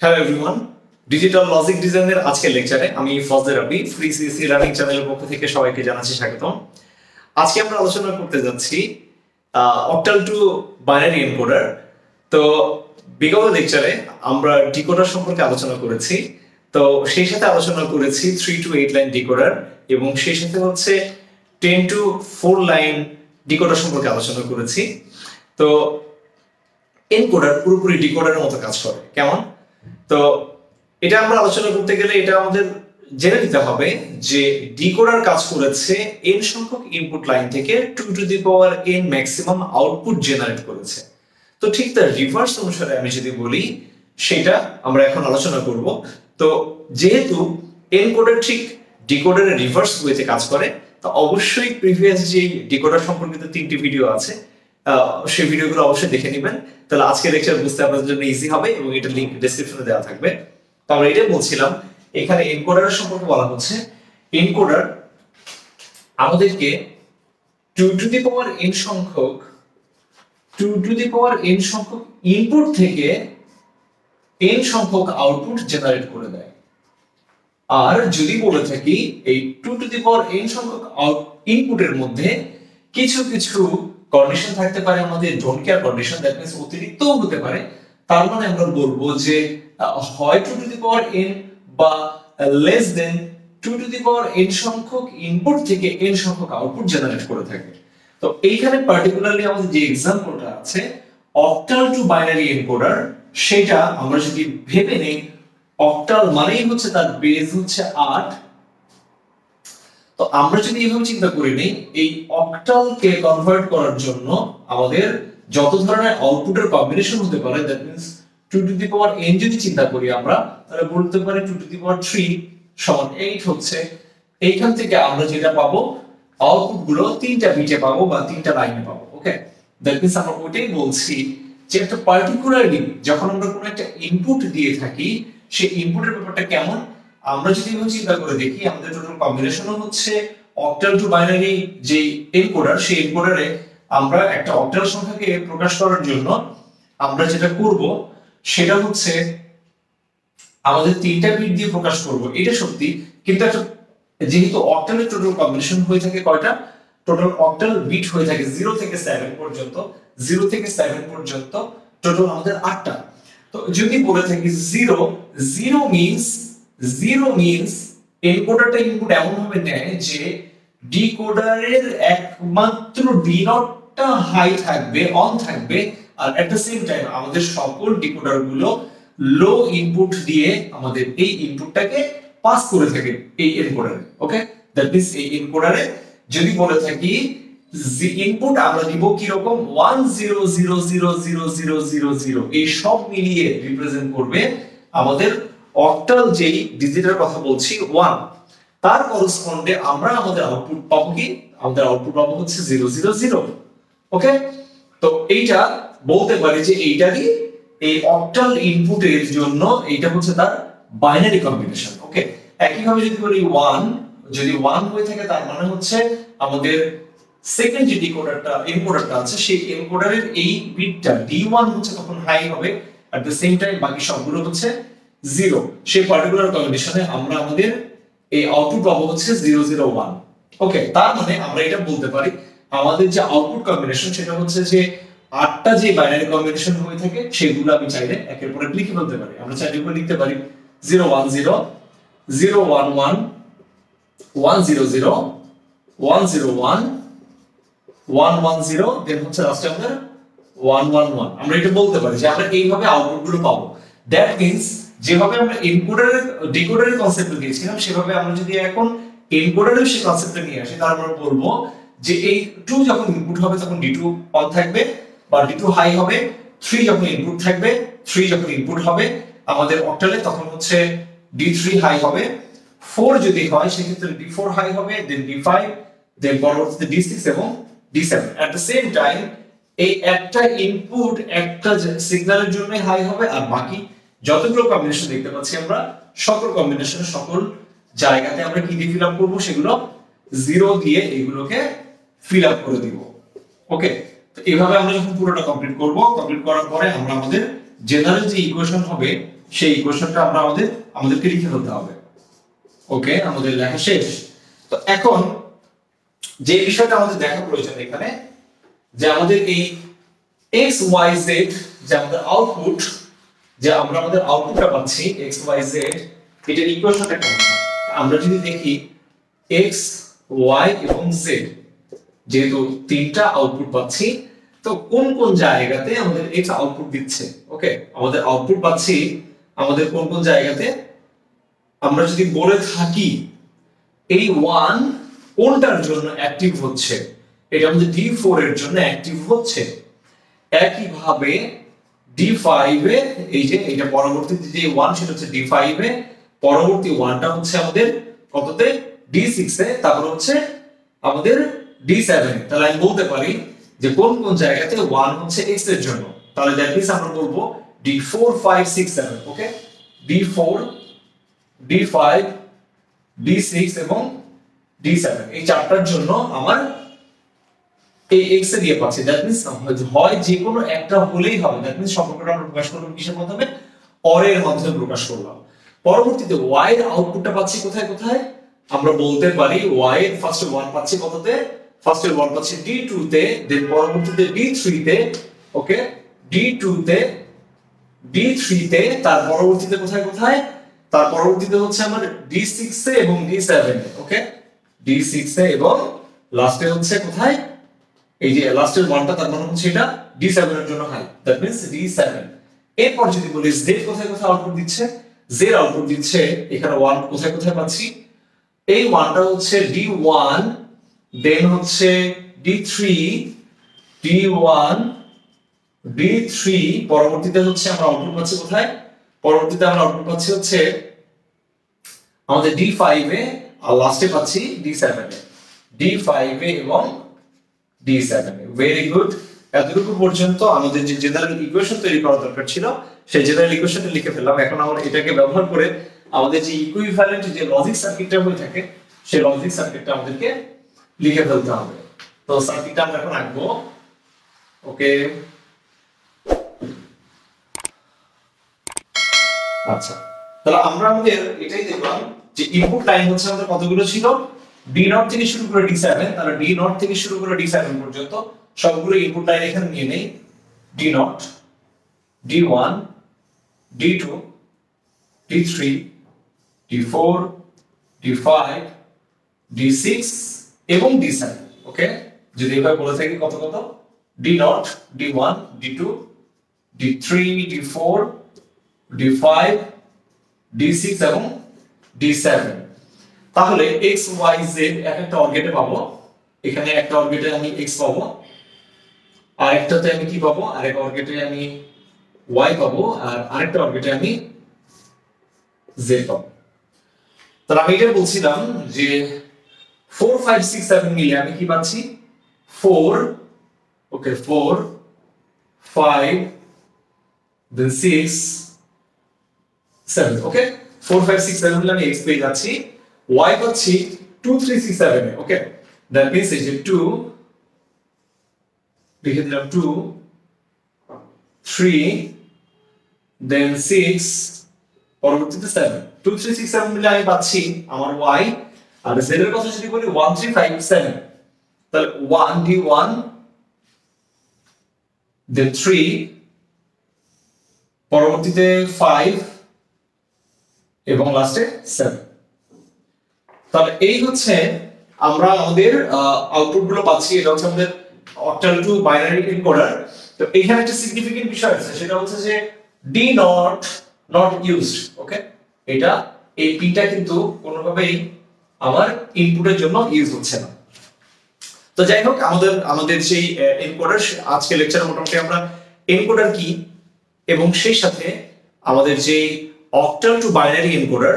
Hello everyone digital logic ডিজাইনের আজকের লেকচারে আমি ফজদের রবি ফ্রি সিসি রানিং চ্যানেলের পক্ষ থেকে সবাইকে জানাচ্ছি স্বাগতম। আজকে আমরা আলোচনা করতে যাচ্ছি অক্টাল টু বাইনারি এনকোডার তো বিগত লেকচারে আমরা ডিকোডার সম্পর্কে আলোচনা করেছি। তো সেই সাথে আলোচনা করেছি three to eight line decoder এবং সেই সাথে হচ্ছে ten to four line decoder সম্পর্কে আলোচনা করেছি। তো এনকোডার পুরোপুরি ডিকোডারের মতো কাজ করে। কেমন? তো এটা আমরা আলোচনা করতে গেলে এটা আমাদের জেনে নিতে হবে যে ডিকোডার কাজ করেছে এন সংখ্যক ইনপুট লাইন থেকে two to the power N maximum output generate করেছে। তো ঠিক তার রিভার্স অনুসারে আমি যদি বলি, সেটা আমরা এখন আলোচনা করব। তো যেহেতু এনকোডার ঠিক ডিকোডারের রিভার্স ওয়েতে কাজ করে, তো অবশ্যই প্রিভিয়াস যে ডিকোডার সম্পর্কিত তিনটি ভিডিও আছে সেই ভিডিওগুলো অবশ্যই দেখে নেবেন। তাহলে আজকে লেকচার বুঝতে আপনাদের জন্য ইজি হবে এবং এটা লিংক ডেসক্রিপশনে দেওয়া থাকবে। তো আমরা এটাই বলছিলাম, এখানে এনকোডারের সম্পর্কে বলা হচ্ছে। এনকোডার আমাদেরকে two to the power N সংখ্যক two to the power N সংখ্যক ইনপুট থেকে এন সংখ্যক আউটপুট জেনারেট করে দেয়। আর যদি বলে থাকি, এই two to the power N সংখ্যক ইনপুটের মধ্যে কিছু কিছু কন্ডিশন থাকতে পারে, আমাদের don't care condition that means অতিরিক্ত হতে পারে। তার মানে আমরা বলব যে হয় two to the power N বা less than two to the power N সংখ্যক ইনপুট থেকে এন সংখ্যক আউটপুট জেনারেট করে থাকে। তো এইখানে পার্টিকুলারলি আমাদের যে এক্সাম্পলটা আছে অক্টাল টু বাইনারি এনকোডার সেটা আমরা যদি ভেবে নেই অক্টাল মানেই হচ্ছে তার বেজ হচ্ছে আট তো আমরা যদি এইভাবে চিন্তা করি নেই, এই অক্টালকে কনভার্ট করার জন্য আমাদের যত ধরনের আউটপুটের কম্বিনেশন হতে পারে that means two to the power N যদি চিন্তা করি আমরা, তাহলে বলতে পারি two to the power three সমান এইট হচ্ছে। এইখান থেকে আমরা যেটা পাবো আউটপুটগুলো তিনটা বিটে পাবো বা তিনটা লাইনে পাবো ওকে দ্যাট মিন্স আমরা ওইটাই বলছি যে একটা পার্টিকুলারলি যখন আমরা কোনো একটা ইনপুট দিয়ে থাকি, সেই ইনপুটের ব্যাপারটা কেমন? আমরা যদি এভাবে চিন্তা করে দেখি, আমাদের টোটাল কম্বিনেশনও হচ্ছে অক্টাল টু বাইনারি যে এনকোডার সেই এনকোডারে আমরা একটা অক্টাল সংখ্যাকে প্রকাশ করার জন্য আমরা যেটা করব, সেটা হচ্ছে আমাদের তিনটা বিট দিয়ে প্রকাশ করব। এটা সত্যি, কিন্তু একটা যেহেতু অক্টালের টোটাল কম্বিনেশন হয়ে থাকে কয়টা? টোটাল অক্টাল বিট হয়ে থাকে জিরো থেকে সেভেন পর্যন্ত জিরো থেকে সেভেন পর্যন্ত টোটাল আমাদের আটটা। তো যদি বলে থাকি zero zero means zero means এনকোডারটা input এমন ভাবে নেয় যে ডিকোডারের একমাত্র ডি নটটা হাই থাকবে অন থাকবে, আর এট দ্য সেম টাইম আমাদের সকল ডিকোডারগুলো লো ইনপুট দিয়ে আমাদের এই ইনপুটটাকে পাস করে থাকে এই এনকোডারে ওকে দ্যাট মিন্স এই এনকোডারে যদি বলে থাকি ইনপুট আমরা দিব কি রকম 10000000 এই সব মিলিয়ে রিপ্রেজেন্ট করবে আমাদের অক্টাল যেই ডিজিটের কথা বলছি ওয়ান তার করসপন্ডে আমরা আমাদের আউটপুট পাবো কি? আমাদের আউটপুট পাবো হচ্ছে 000 ওকে তো এইটা বলতে পারি যে এইটারই এই অক্টাল ইনপুটের জন্য এইটা হচ্ছে তার বাইনারি কম্বিনেশন ওকে একইভাবে যদি বলি ওয়ান যদি ওয়ান হয়ে থাকে তার মানে হচ্ছে আমাদের সেকেন্ড যে ডিকোডারটা এনকোডারটা আছে, সেই এনকোডারের এই বিটটা ডি ওয়ান হচ্ছে তখন হাই হবে। এট দ্য সেম টাইম বাকি সবগুলো হচ্ছে জিরো সেই পার্টিকুলার কন্ডিশনে আমরা আমাদের এই আউটপুট পাবো হচ্ছে 001 ওকে তার মানে আমরা এটা বলতে পারি, আমাদের যে আউটপুট কম্বিনেশন সেটা হচ্ছে যে আটটা যে বাইনারি কম্বিনেশন হয়ে থাকে, সেগুলো আমি চাইলে একের পরে লিখে ফেলতে পারি। আমরা চাইলে এগুলো লিখতে পারি। 010 011 100 101 110 দেন হচ্ছে লাস্টে আমাদের 111 আমরা এটা বলতে পারি যে আমরা এইভাবে আউটপুটগুলো পাবো। দ্যাট মিন্স যেভাবে আমরা এনকোডারের ডিকোডারের কনসেপ্ট দিয়েছিলাম সেভাবে আমরা যদি এখন এনকোডারের সেই কনসেপ্টটা নিয়ে আসি, তাহলে আমরা বলব যে এই 2 যখন ইনপুট হবে, তখন d2 অন থাকবে বা d2 হাই হবে 3 যখন ইনপুট থাকবে 3 যখন ইনপুট হবে, আমাদের অক্টালে তখন হচ্ছে d3 হাই হবে। 4 যদি হয়, সেক্ষেত্রে d4 হাই হবে দেন d5 দেন পরবর্তীতে ডি d6 এবং d7 at the same time এই একটা ইনপুট একটা সিগন্যালের জন্য হাই হবে, আর বাকি যতগুলো কম্বিনেশন দেখতে পাচ্ছি আমরা, সকল কম্বিনেশন সকল জায়গাতে আমরা কি দিয়ে ফিল আপ করব? সেগুলো জিরো দিয়ে এগুলোকে ফিল আপ করে দিব। ওকে তো এইভাবে আমরা যখন পুরোটা কমপ্লিট করব কমপ্লিট করার পরে আমরা আমাদের জেনারেল যে ইকুয়েশন হবে, সেই ইকুয়েশনটা আমরা আমাদের, আমাদেরকে লিখে ফেলতে হবে। ওকে আমাদের লেখা শেষ। তো এখন যে বিষয়টা আমাদের দেখা প্রয়োজন এখানে, যে আমাদের এই এক্স ওয়াই জেড যে আমাদের আউটপুট যে আমরা আমাদের আউটপুটটা পাচ্ছি এক্স ওয়াই জেড এটার ইকুয়েশনটা কেমন? আমরা যদি দেখি এক্স ওয়াই এবং জেড যেহেতু তিনটা আউটপুট পাচ্ছি, তো কোন কোন জায়গাতে আমাদের এক্স আউটপুট দিচ্ছে? ওকে আমাদের আউটপুট পাচ্ছি, আমাদের কোন কোন জায়গাতে? আমরা যদি বলে থাকি, এই ওয়ান কোনটার জন্য অ্যাক্টিভ হচ্ছে? এটা আমাদের ডি এর জন্য অ্যাক্টিভ হচ্ছে। একইভাবে ডি ফাইভে এই যে এটা পরবর্তীতে যে ওয়ান সেটা হচ্ছে ডি ফাইভে পরবর্তী ওয়ানটা হচ্ছে আমাদের কততে? ডি সিক্সে তারপর হচ্ছে আমাদের ডি সেভেন তাহলে আমি বলতে পারি যে কোন কোন জায়গাতে ওয়ান হচ্ছে এক্সের জন্য। তাহলে দ্যাট আমরা বলব D four five six seven okay D four D five D six এবং ডি সেভেন এই চারটার জন্য আমার এই এক্স এ দিয়ে পাচ্ছি। দ্যাট মিন্স হয় যে কোনো একটা হলেই হবে। দ্যাট মিন্স সম্পর্কটা আমরা প্রকাশ করলাম কিসের মাধ্যমে? অরের মাধ্যমে প্রকাশ করলাম। পরবর্তীতে ওয়াই এর আউটপুটটা পাচ্ছি কোথায় কোথায়? আমরা বলতে পারি ওয়াই এর ফার্স্টে ওয়ান পাচ্ছি কততে? ফার্স্টে ওয়ান পাচ্ছি ডি টু তে দেন পরবর্তীতে ডি থ্রি তে ওকে ডি টু তে ডি তে, তার পরবর্তীতে কোথায় কোথায়? তার পরবর্তীতে হচ্ছে আমার ডি সিক্স এ এবং D seven okay D six এ এবং লাস্টে হচ্ছে কোথায়? এই যে লাস্টের ওয়ানটা তার মানে হচ্ছে এটা ডি সেভেন এর জন্য high that means D seven এরপর যদি বলি জেড কোথায় কোথায় আউটপুট দিচ্ছে? জেড আউটপুট দিচ্ছে এখানে ওয়ান কোথায় কোথায় পাচ্ছি? এই ওয়ানটা হচ্ছে ডি ওয়ান দেন হচ্ছে D three D one D three পরবর্তীতে হচ্ছে আমরা আউটপুট পাচ্ছি কোথায়? পরবর্তীতে আমরা আউটপুট পাচ্ছি হচ্ছে আমাদের ডি ফাইভে আর লাস্টে পাচ্ছি ডি সেভেনে ডি ফাইভে এবং ডি সেভেন ভেরি গুড এতটুকু পর্যন্ত আমাদের যে জেনারেল ইকুয়েশন তৈরি করা দরকার ছিল, সেই জেনারেল ইকুয়েশনটা লিখে ফেললাম। এখন আমরা এটাকে ব্যবহার করে আমাদের যে ইকুইভ্যালেন্ট যে লজিক সার্কিটটা হয়ে থাকে, সেই লজিক সার্কিটটা আমাদেরকে লিখে ফেলতে হবে। তো সার্কিটটা আমরা এখন আঁকবো। ওকে আচ্ছা। তাহলে আমরা আমাদের এটাই দেখলাম যে ইনপুট লাইন হচ্ছে আমাদের কতগুলো ছিল? ডি নট থেকে শুরু করে ডি সেভেন তাহলে ডি নট থেকে শুরু করে ডি সেভেন পর্যন্ত সবগুলো ইনপুট লাইন এখানে নিয়ে নেই। D naught D one D two D three D four D five D six এবং ডি সেভেন ওকে যদি এভাবে বলে থাকি কত কত? D naught D one D two D three D four D five D six এবং D seven তাহলে X Y Z এক একটা অর্গেটে পাবো। এখানে একটা অর্গেটে আমি এক্স পাবো, আর একটাতে আমি কি পাবো? আরেক অর্গেটে আমি ওয়াই পাবো, আর আরেকটা অর্গেটে আমি জেড পাবো। তাহলে আমি এটা বলছিলাম যে ফোর ফাইভ সিক্স সেভেন মিলে আমি কি পাচ্ছি? Four okay four five then six seven okay four five six seven মিলে আমি এক্স পেয়ে যাচ্ছি। Y পাচ্ছি two three six seven okay that means এই যে টু লিখে দিলাম টু থ্রি দেন সিক্স পরবর্তীতে seven two three six seven মিলে আমি পাচ্ছি আমার y আর z এর কথা যদি বলি ওয়ান থ্রি ফাইভ সেভেন তাহলে one D one then three পরবর্তীতে ফাইভ এবং লাস্টে সেভেন তাহলে এই হচ্ছে আমরা আমাদের আউটপুটগুলো পাচ্ছি। এটা হচ্ছে আমাদের অক্টাল টু বাইনারি এনকোডার তো এখানে একটা সিগনিফিকেন্ট বিষয় আছে, সেটা হচ্ছে যে D naught not used okay এটা এই পিটা কিন্তু কোনোভাবেই আমার ইনপুটের জন্য ইউজ হচ্ছে না। তো যাই হোক, আমাদের আমাদের সেই এনকোডার আজকে লেকচারে মোটামুটি আমরা এনকোডার কি? এবং সেই সাথে আমাদের যে অক্টাল টু বাইনারি এনকোডার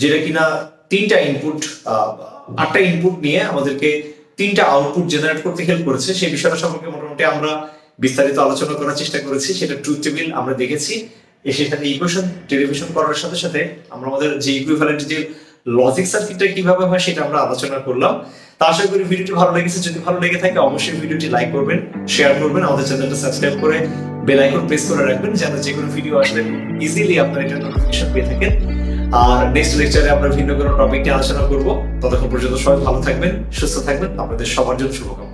যেটা কিনা তিনটা ইনপুট আটটা ইনপুট নিয়ে আমাদেরকে তিনটা আউটপুট জেনারেট করতে হেল্প করেছে। সেই বিষয়টা সম্পর্কে মোটামুটি আমরা বিস্তারিত আলোচনা করার চেষ্টা করেছি। সেটা ট্রুথ টেবিল আমরা দেখেছি। এর সাথে ইকুয়েশন ডেরিভেশন করার সাথে সাথে আমরা আমাদের যে ইকুইভ্যালেন্ট যে লজিক সার্কিটটা কীভাবে হয় সেটা আমরা আলোচনা করলাম। তা আশা করি ভিডিওটি ভালো লেগেছে। যদি ভালো লেগে থাকে, অবশ্যই ভিডিওটি লাইক করবেন শেয়ার করবেন, আমাদের চ্যানেলটা সাবস্ক্রাইব করে বেল আইকন প্রেস করে রাখবেন, যেন যে কোনো ভিডিও আসলে ইজিলি আপনার এটা নোটিফিকেশন পেয়ে থাকেন। আর নেক্সট লেকচারে আমরা ভিন্ন কোনো টপিক নিয়ে আলোচনা করব। ততক্ষণ পর্যন্ত সবাই ভালো থাকবেন, সুস্থ থাকবেন। আপনাদের সবার জন্য শুভকামনা।